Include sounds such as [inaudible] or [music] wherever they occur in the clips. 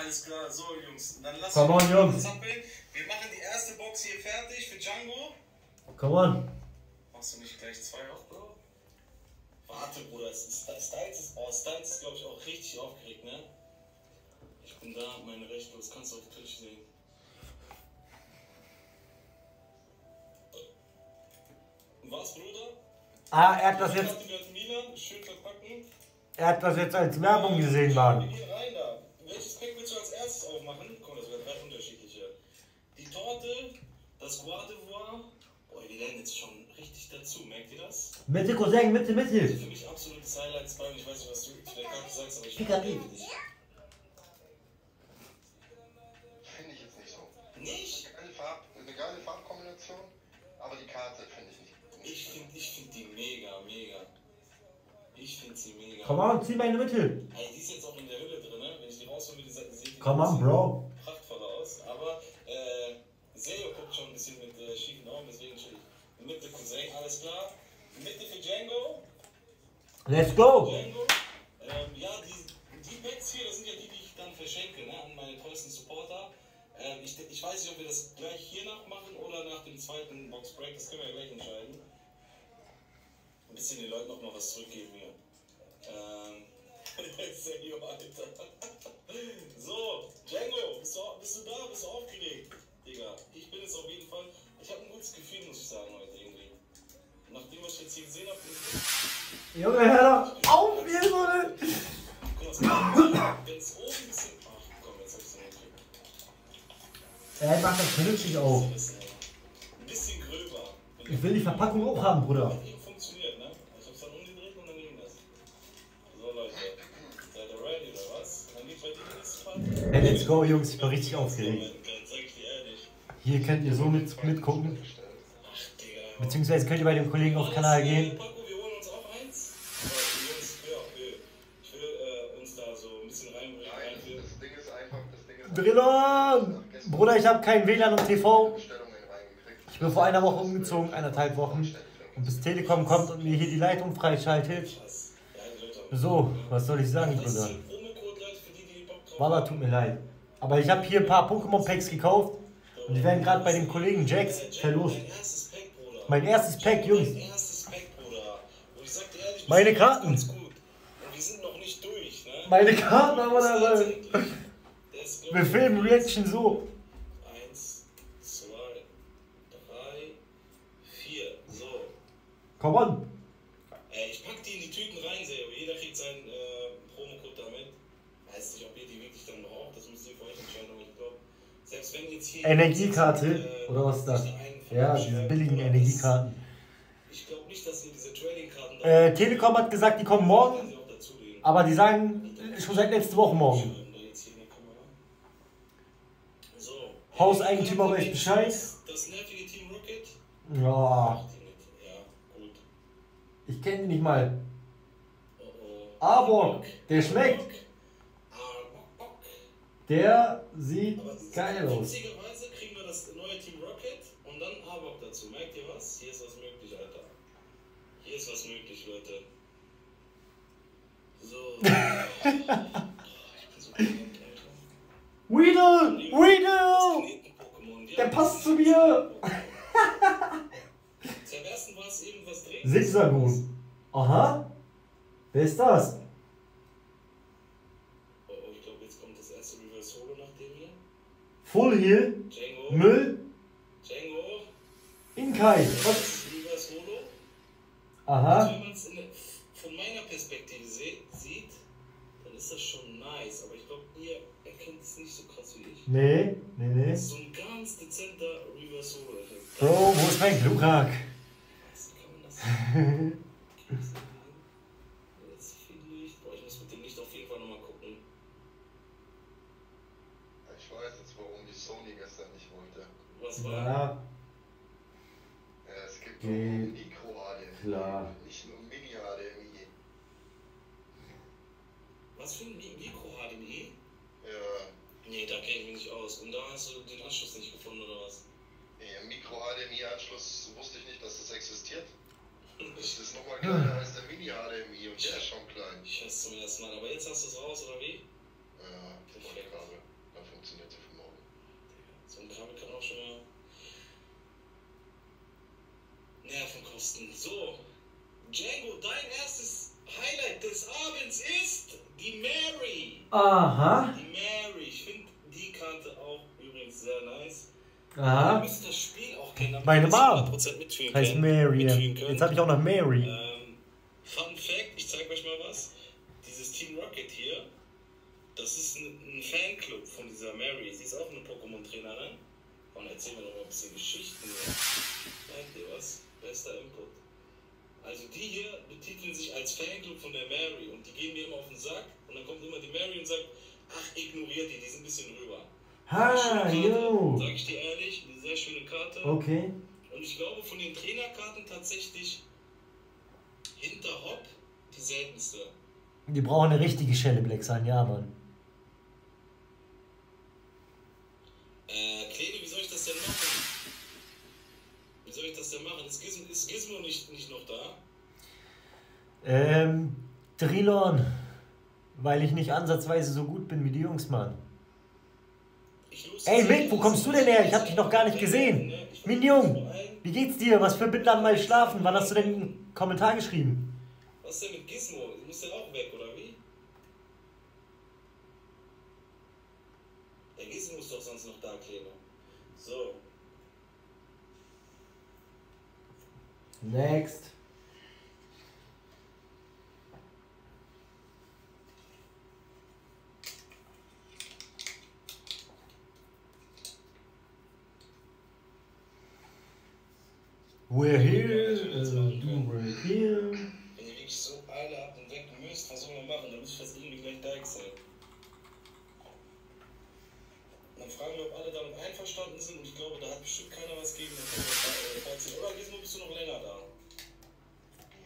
Alles klar, so Jungs. Dann lass Come on, Jungs. Wir machen die erste Box hier fertig für Django. Come on. Machst du nicht gleich zwei auf, Bro? Warte, Bruder, es ist, Styles ist, oh, Styles ist glaube ich auch richtig aufgeregt, ne? Ich bin da, meine Rechte, das kannst du auf Twitch sehen. Was, Bruder? Ah, er hat das jetzt, er hat das jetzt als Werbung gesehen, Mann. Rein da. Pack willst du als erstes aufmachen? Komm, das wäre drei unterschiedliche. Die Torte, das Guadevoir. Boah, wir lernen jetzt schon richtig dazu, merkt ihr das? Mitte, Cousin, Mitte, Mitte. Für mich absolutes Highlight 2 und ich weiß nicht, was du vielleicht gerade sagst, aber ich liebe dich. Finde ich jetzt nicht so. Nicht? Geile Farb, eine geile Farbkombination, aber die Karte finde ich nicht. Ich finde ich find die mega, mega. Ich finde sie mega. Come on, zieh meine Mitte. Ey, Come on, Bro. prachtvoll aus. Aber äh, Seo guckt schon ein bisschen mit äh, schiefen Augen, deswegen chill ich. Mitte Cousin, alles klar. Mitte für Django. Let's go. Django. Ähm, ja, die, die Packs hier, das sind ja die, die ich dann verschenke, ne? An meine tollsten Supporter. Ähm, ich, ich weiß nicht, ob wir das gleich hier nachmachen oder nach dem zweiten Box Break. Das können wir ja gleich entscheiden. Ein bisschen den Leuten noch mal was zurückgeben hier. Ähm, [laughs] Sergio, Alter. So, Django, bist du, bist du da? Bist du aufgeregt? Digga, ich bin es auf jeden Fall. Ich habe ein gutes Gefühl, muss ich sagen, heute irgendwie. Nachdem, was ich jetzt hier gesehen habe, Junge, hör doch auf, ihr so eine... guck mal, wenn es oben ein bisschen. Ach komm, jetzt hab ich es noch gekriegt. Er macht das vernünftig auf. Ein bisschen gröber. Ich will die Verpackung auch haben, Bruder. Hey, let's go, Jungs. Ich bin richtig aufgeregt. Hier könnt ihr so mit, mitgucken. Beziehungsweise könnt ihr bei dem Kollegen auf Kanal gehen. Brillon! Bruder, ich habe kein WLAN und TV. Ich bin vor einer Woche umgezogen, eineinhalb Wochen. Und bis Telekom kommt und mir hier die Leitung freischaltet. So, was soll ich sagen, Bruder? Walla, tut mir leid. Aber ich habe hier ein paar Pokémon-Packs gekauft. Und die werden gerade bei dem Kollegen Jax verlost. Mein erstes Pack, Jungs. Meine Karten. Ne? Meine Karten ist, glaub Wir filmen Reaction so. Komm on. Äh, ich pack die in die Tüten rein, Seo. Jeder kriegt seinen äh, Promocode damit. Weiß nicht, ob ihr die wirklich dann braucht. Das müsst ihr für euch entscheiden. Aber ich glaube, selbst wenn jetzt hier. Energiekarte? Oder was ist das? Ja, diese billigen Energiekarten. Ich glaube nicht, dass ihr diese Trading-Karten Äh, Telekom hat gesagt, die kommen morgen. Aber die sagen äh, schon seit letzter Woche morgen. Hauseigentümer weiß Bescheid. Das, nervige Team Rocket. Ja, ich kenne die nicht mal. Arbok, der schmeckt. Der sieht geil aus. witzigerweise kriegen wir das neue Team Rocket und dann Arbok dazu. Merkt ihr was? Hier ist was möglich, Alter. Hier ist was möglich, Leute. So. [laughs] Oh, ich bin so gespannt, Alter. Weedle! Weedle! Der passt zu mir. Ersten war es eben was drin. Zigzagoon. Aha. Wer ist das? Oh, oh, ich glaube, jetzt kommt das erste Reverse Solo nach dem hier. Full Heal. Django. Müll. Django. Inkai. Das Was? Reverse Solo. Aha. Wenn man es von meiner Perspektive sieht, dann ist das schon nice. Aber ich glaube, ihr erkennt es nicht so krass wie ich. Nee, nee, nee. Das ist so ein ganz dezenter Reverse Solo-Effekt. Bro, wo ist mein Glurak? [laughs] Was war? Ja, Ja, es gibt Geht. nur Mikro-HDMI, Klar. nicht nur Mini-HDMI. Was für ein Mi- Mikro-HDMI? Ja, Nee, da kenne ich mich nicht aus. Und da hast du den Anschluss nicht gefunden, oder was? nee, im Mikro-HDMI-Anschluss wusste ich nicht, dass das existiert. [laughs] Das ist nochmal kleiner als der Mini-HDMI und der ist schon klein. Ich es zum ersten Mal. Aber jetzt hast du es raus, oder wie? Ja, Perfekt. Vollkabel. Kabel kann auch schon mal Nerven kosten. So, Django, dein erstes Highlight des Abends ist die Mary. Aha. Die Mary, ich finde die Karte auch übrigens sehr nice. Ihr Aha. müsst das Spiel auch kennen, Meine ihr Mom 100% mitfühlen Heißt könnt- Mary. mitfühlen könnt. Jetzt habe ich auch noch Mary. Ähm, Fun Fact, ich zeige euch mal was. Dieses Team Rocket hier, das ist ein, ein Fanclub von dieser Mary. Sie ist auch eine Pokémon-Trainerin. Und erzählen wir noch mal ein bisschen Geschichten. hier. Merkt ihr was? Bester Input. Also die hier betiteln sich als Fanclub von der Mary und die gehen mir immer auf den Sack und dann kommt immer die Mary und sagt, ach ignoriert die, die sind ein bisschen drüber. Ha, yo. Sag ich dir ehrlich, eine sehr schöne Karte. Okay. Und ich glaube, von den Trainerkarten tatsächlich hinter Hopp die seltenste. Die brauchen eine richtige Schelle Black sein, ja, Mann. Äh, Kleine, wie soll ich das denn machen? Wie soll ich das denn machen? Ist Gizmo, ist Gizmo nicht, nicht noch da? Ähm, Trilon. Weil ich nicht ansatzweise so gut bin wie die Jungs, Mann. Ey, Mick, wo kommst du denn her? Ich hab dich noch gar nicht gesehen. Min Jung, wie geht's dir? Was für Bittland mal schlafen? Wann hast du denn einen Kommentar geschrieben? Was ist denn mit Gizmo? Muss der auch weg, oder wie? Der Gizmo ist doch sonst noch da, Kleine. So. Next. We're here, uh, we're here. Wenn ihr wirklich so alle habt und weg müsst, was soll man machen? Dann muss ich das irgendwie gleich deichseln. Dann fragen wir, ob alle damit einverstanden sind und ich glaube, da hat bestimmt keiner was gegen. Äh. Oder Gizmo, bist du noch länger da?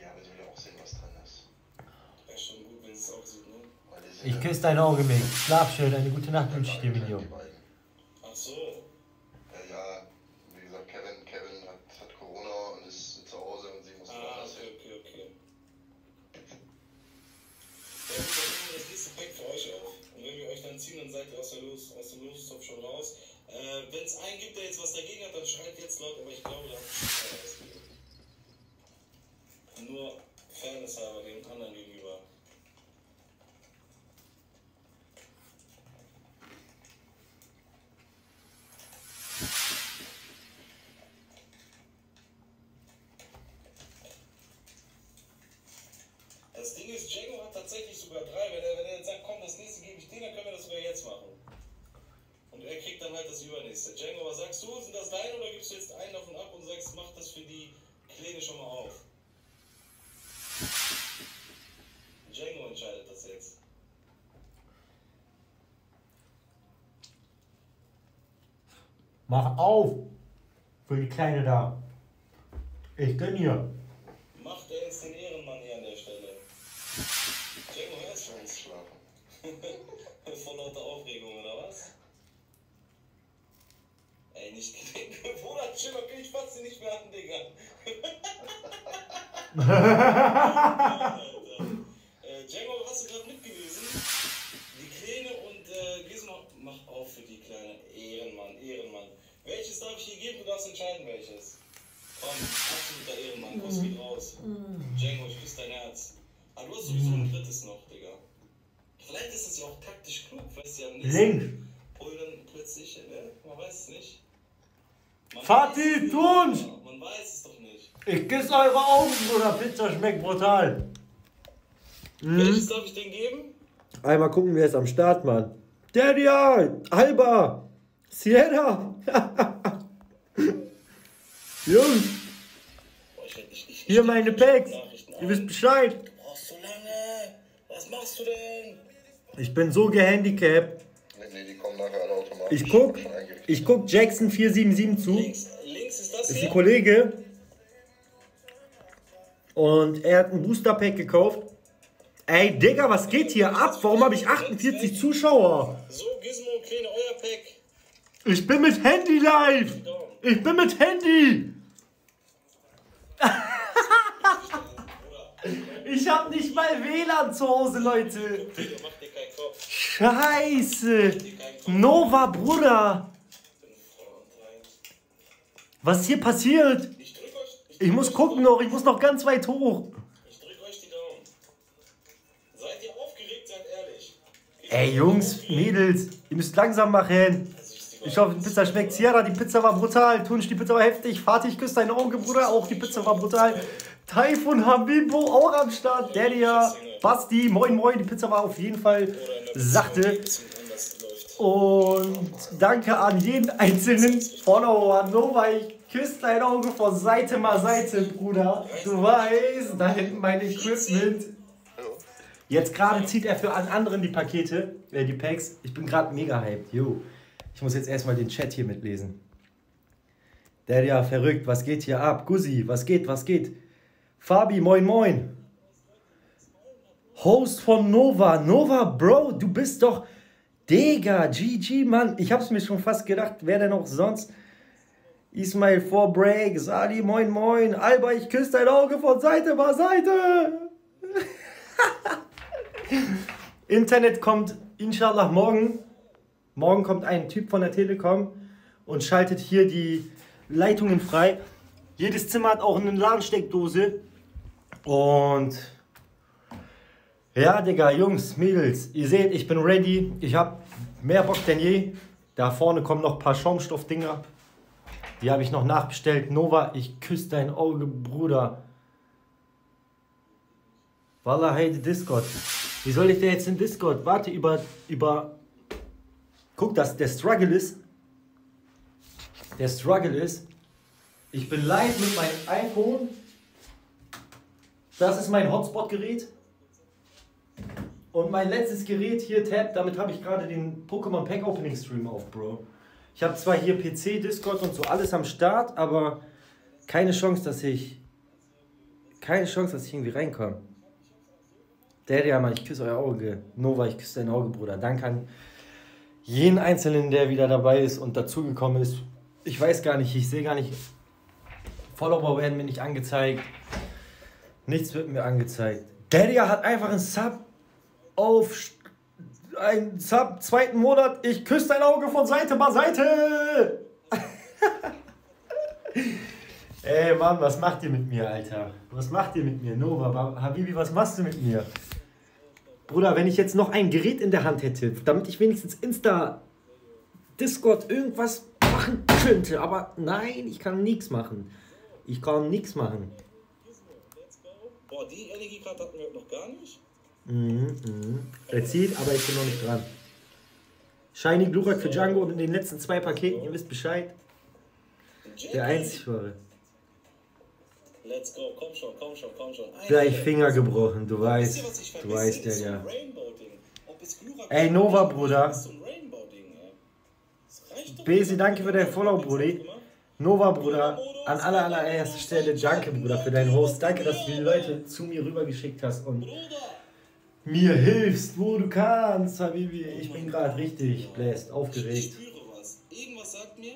Ja, aber ich will auch sehen, was drin ist. Wäre schon gut, wenn es auch sieht, ne? Ich küsse dein Auge, Mick. Schlaf schön, eine gute Nacht wünsche ich dir, Die wenn es einen gibt, der jetzt was dagegen hat, dann schreit jetzt laut, aber ich glaube, da hat bestimmt keiner was gegen. Nur Fairness halber dem anderen gegenüber. Das Ding ist, Django hat tatsächlich sogar drei. Wenn er, wenn er jetzt sagt, komm, das nächste gebe ich dir, dann können wir das sogar jetzt machen. Und er kriegt dann übernächste. Django, was sagst du? Sind das deine oder gibst du jetzt einen davon ab und sagst, mach das für die Kleine schon mal auf? Django entscheidet das jetzt. Mach auf! Für die Kleine da. Ich gönn ihr. Macht er jetzt den Ehrenmann hier an der Stelle? Django, hörst du uns? Schlafen. Vor lauter Aufregung, oder was? Ey, nicht. [laughs] Bruder, chill, okay, ich fass sie nicht mehr an, Digga. Alter. [laughs] Äh, Django, hast du gerade mitgelesen? Die Kleine und äh, Gizmo, mach auf für die Kleine. Ehrenmann, Ehrenmann. Welches darf ich hier geben? Du darfst entscheiden, welches. Komm, absoluter Ehrenmann, Kuss geht raus. Django, ich küsse dein Herz. Aber du hast sowieso ein drittes noch, Digga. Vielleicht ist das ja auch taktisch klug, weißt du, ja am nächsten Links. Hol dann plötzlich, ne? Man weiß es nicht. Man Fatih, tun's! Man weiß es doch nicht. Ich küsse eure Augen, Bruder. Pizza schmeckt brutal. Welches darf ich denn geben? Einmal gucken, wer ist am Start, Mann. Daniel, Alba, Sierra. [laughs] Jungs, Boah, ich, ich, ich, hier ich- meine Packs. Ihr wisst Bescheid. Du brauchst so lange. Was machst du denn? Ich bin so gehandicapt. Nee, nee, die kommen nachher alle automatisch. Ich guck. Ich guck Jackson 477 zu. Links, links ist das ist hier. ein Kollege. Und er hat ein Booster Pack gekauft. Ey, Digga, was geht hier ab? Warum habe ich 48 Zuschauer? So, Gizmo, Kleine, euer Pack. Ich bin mit Handy live. Ich bin mit Handy. [laughs] Ich hab nicht mal WLAN zu Hause, Leute. Scheiße. Nova, Bruder. Was hier passiert? Ich drück euch. Ich, Ich muss gucken noch, ich muss noch ganz weit hoch. ich drück euch die Daumen. Seid ihr aufgeregt, seid ehrlich. Ey, Jungs, Mädels, ihr müsst langsam machen. Ich hoffe, die Pizza schmeckt. Sierra, die Pizza war brutal. Tunsch, die Pizza war heftig. Fatih, ich küsse dein Auge, Bruder. Auch die Pizza war brutal. Taifun Habibo auch am Start. Daria, Basti, moin moin. Die Pizza war auf jeden Fall sachte. Und danke an jeden einzelnen Follower. Nova, ich küsse dein Auge von Seite mal Seite, Bruder. Du weißt, da hinten mein Equipment. Jetzt gerade zieht er für einen anderen die Pakete, äh, die Packs. Ich bin gerade mega hyped. Jo. Ich muss jetzt erstmal den Chat hier mitlesen. Der ja verrückt, was geht hier ab? Gusi, was geht, was geht? Fabi, moin moin. Host von Nova. Nova, Bro, du bist doch. Digga, GG, Mann. Ich hab's mir schon fast gedacht, wer denn noch sonst? Ismail vor Break, Sadi, moin moin. Alba, ich küsse dein Auge von Seite mal Seite. [laughs] Internet kommt inshallah morgen. Morgen kommt ein Typ von der Telekom und schaltet hier die Leitungen frei. Jedes Zimmer hat auch eine LAN-Steckdose. Und ja, Digga, Jungs, Mädels, ihr seht, ich bin ready. Ich habe mehr Bock denn je. Da vorne kommen noch ein paar Schaumstoffdinger. Die habe ich noch nachbestellt. Nova, ich küsse dein Auge, Bruder. Wallah, hey, Discord. Wie soll ich denn jetzt in Discord? Warte, über, über. Guck, dass der Struggle ist. Der Struggle ist. Ich bin live mit meinem iPhone. Das ist mein Hotspot-Gerät. Und mein letztes Gerät hier, Tab, damit habe ich gerade den Pokémon Pack Opening Stream auf, Bro. Ich habe zwar hier PC, Discord und so alles am Start, aber keine Chance, dass ich. Keine Chance, dass ich irgendwie reinkomme. Der, ja, Mann, ich küsse euer Auge. Nova, ich küsse dein Auge, Bruder. Danke an jeden Einzelnen, der wieder dabei ist und dazugekommen ist. Ich weiß gar nicht, ich sehe gar nicht. Follower werden mir nicht angezeigt. Nichts wird mir angezeigt. Daria hat einfach einen Sub auf einen Sub zweiten Monat. Ich küsse dein Auge von Seite mal Seite. [laughs] Ey Mann, was macht ihr mit mir, Alter? Was macht ihr mit mir? Nova, Habibi, was machst du mit mir? Bruder, wenn ich jetzt noch ein Gerät in der Hand hätte, damit ich wenigstens Insta, Discord irgendwas machen könnte, aber nein, ich kann nichts machen. Ich kann nichts machen. Boah, die Energiekarte hatten wir noch gar nicht. Mhm, mhm. Er zieht, aber ich bin noch nicht dran. Shiny Glurak für Django und in den letzten zwei Paketen, ihr wisst Bescheid. Der einzig wahre. Let's go, komm schon, komm schon, komm schon. Ein- Gleich Finger gebrochen, du weißt. Du weißt ja, ja. Ey, Nova, Bruder. Besi, danke für dein Follow, Brudi. Nova, Bruder, an aller, allererster Stelle danke, Bruder, für deinen Host. Danke, dass du die Leute zu mir rübergeschickt hast und! Mir hilfst, wo du kannst, Habibi. Ich bin gerade richtig bläst, Ich aufgeregt. spüre was. Irgendwas sagt mir,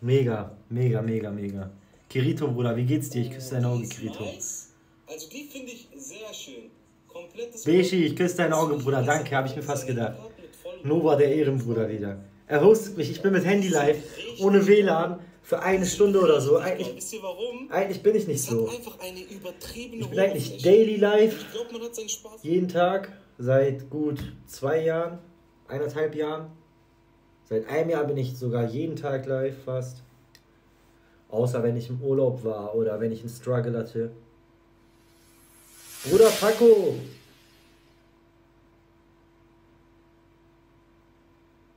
Mega, mega, mega, mega. Kirito, Bruder, wie geht's dir? Ich küsse dein Auge, ist Kirito. Also die finde ich sehr schön. Komplettes Beshi, ich küsse dein Auge, Bruder. Danke, habe ich mir fast gedacht. Nova, der Ehrenbruder wieder. Er hostet mich, ich bin mit Handy live, ohne WLAN, für eine Stunde oder so. Eigentlich, Wisst ihr warum? eigentlich bin ich nicht so. einfach eine übertriebene Ich bin eigentlich daily live, Ich glaube, man hat seinen Spaß. jeden Tag, seit gut zwei Jahren, eineinhalb Jahren. Seit einem Jahr bin ich sogar jeden Tag live fast. Außer wenn ich im Urlaub war oder wenn ich einen Struggle hatte. Bruder Paco!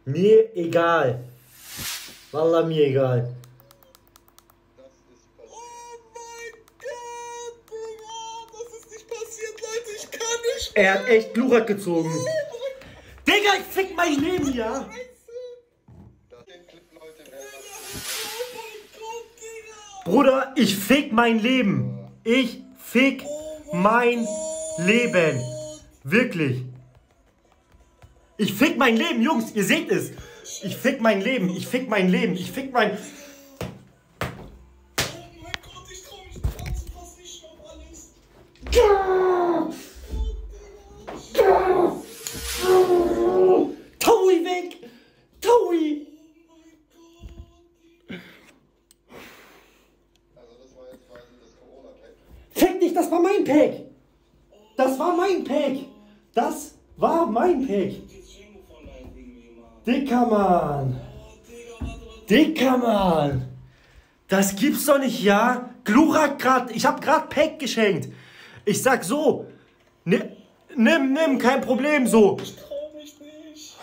Mir egal. Wallah, mir egal. Er hat echt Glurak gezogen. Digga, ich fick mein Leben, ja? Bruder, ich fick mein Leben. Ich fick mein Leben. Wirklich. Ich fick mein Leben, Jungs, ihr seht es. Ich fick mein Leben, ich fick mein Leben, ich fick mein... Oh mein Gott, ich trau mich nicht anzufassen. Ich schnapp alles. Taui Mann. Dicker Mann. Dicker Mann. Das gibt's doch nicht, ja? Glurak grad. Ich hab grad Pack geschenkt. Ich sag so. Ni- Nimm, nimm, kein Problem so. Ich trau mich nicht.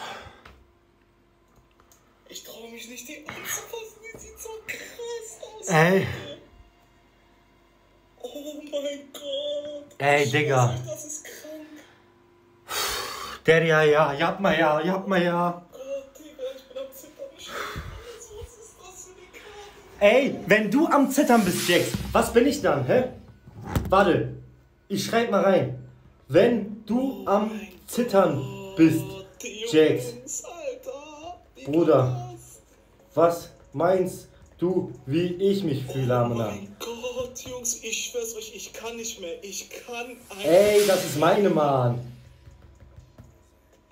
Ich trau mich nicht, die anzufassen. Die sieht so krass aus. Ey. Oh mein Gott. Ey, Digga. Das ist krank. Der ja, ja, jab mal ja, jab mal ja. Oh, Digga, ich bin am Zittern. Ich Was ist das für eine Karte? Ey, wenn du am Zittern bist, Jax, was bin ich dann, hä? Warte, ich schreib mal rein. Wenn du am Zittern bist, Jax. Bruder. was meinst du, wie ich mich fühle, Oh Amina? mein Gott, Jungs, ich schwör's euch, ich kann nicht mehr. Ich kann einfach. Ey, das ist meine Mann.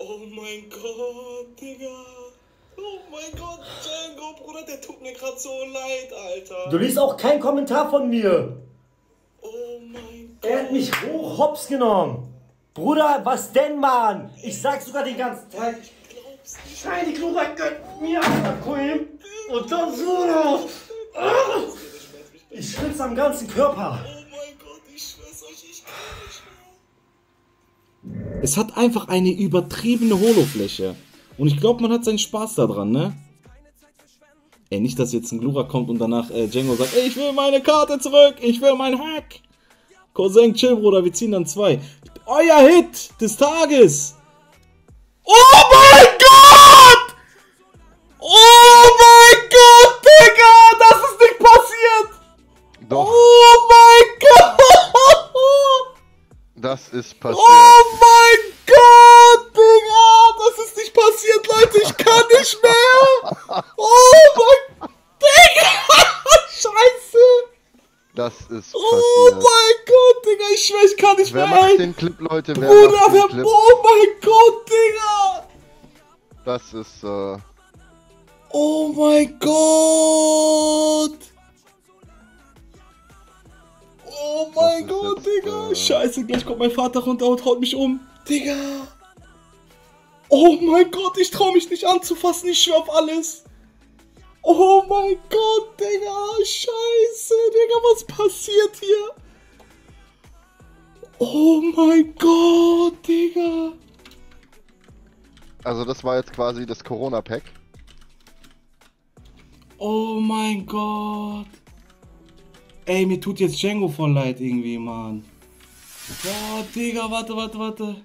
Oh mein Gott, Digga. Oh mein Gott, Django, Bruder, der tut mir gerade so leid, Alter. Du liest auch keinen Kommentar von mir. Oh mein Gott. Er hat mich hoch hops genommen. Bruder, was denn, Mann? Ich sag sogar den ganzen Tag. Ich glaub's nicht. Schrei die Klurak gönnt mir, Queen. Und dann so. Ah! Ich schwitze am ganzen Körper. Oh mein Gott, ich schwör's euch, ich kann nicht mehr. Es hat einfach eine übertriebene Holofläche. Und ich glaube, man hat seinen Spaß daran, ne? Ey, nicht, dass jetzt ein Glura kommt und danach äh, Django sagt, ey, ich will meine Karte zurück, ich will mein Hack. Cousin, chill, Bruder, wir ziehen dann zwei. Euer Hit des Tages. Oh mein Gott! Oh mein Gott, Digga, das ist nicht passiert. Doch, Oh mein Gott! Das ist passiert. Oh mein Gott, Digga! Das ist nicht passiert, Leute. Ich kann nicht mehr. Oh mein Digga! [laughs] Scheiße! Das ist Oh passiert. mein Gott, Digga! Ich schwör, ich kann nicht Wer mehr. macht ey. den Clip, Leute? Wer Bruder, macht den wer. Clip? Oh mein Gott, Digga! Das ist, äh, Oh mein Gott! Digga! äh, Scheiße, gleich kommt mein Vater runter und haut mich um. Digga! Oh mein Gott, ich trau mich nicht anzufassen, ich schwör auf alles. Oh mein Gott, Digga! Scheiße, Digga, was passiert hier? Oh mein Gott, Digga! also das war jetzt quasi das Corona-Pack. Oh mein Gott. Ey, mir tut jetzt Django voll leid irgendwie, Mann. Boah, Digga, warte, warte, warte.